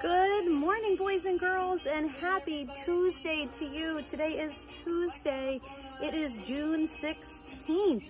Good morning, boys and girls, and happy Tuesday to you. Today is Tuesday. It is June 16th,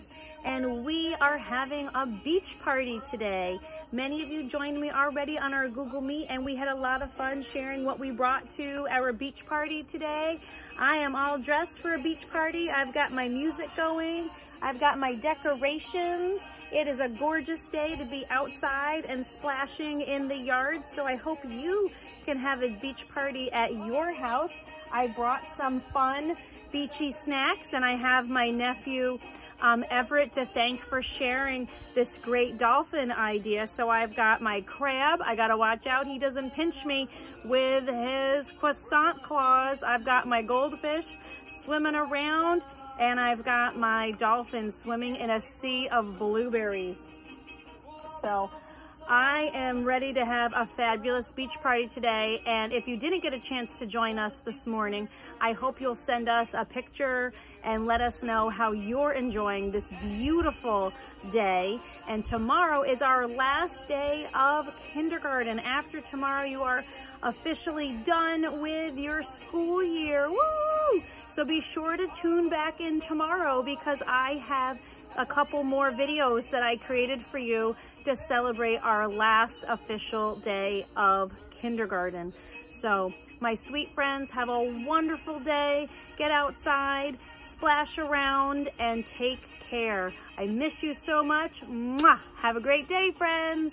and we are having a beach party today. Many of you joined me already on our Google Meet, and we had a lot of fun sharing what we brought to our beach party today. I am all dressed for a beach party. I've got my music going. I've got my decorations. It is a gorgeous day to be outside and splashing in the yard, so I hope you can have a beach party at your house. I brought some fun beachy snacks and I have my nephew um, Everett to thank for sharing this great dolphin idea. So I've got my crab. I got to watch out he doesn't pinch me with his croissant claws. I've got my goldfish swimming around and I've got my dolphin swimming in a sea of blueberries. So I am ready to have a fabulous beach party today. And if you didn't get a chance to join us this morning, I hope you'll send us a picture and let us know how you're enjoying this beautiful day. And tomorrow is our last day of kindergarten. After tomorrow, you are officially done with your school year. Woo! So be sure to tune back in tomorrow because I have a couple more videos that I created for you to celebrate our last official day of kindergarten. So my sweet friends, have a wonderful day. Get outside, splash around, and take care. I miss you so much. Mwah! Have a great day, friends.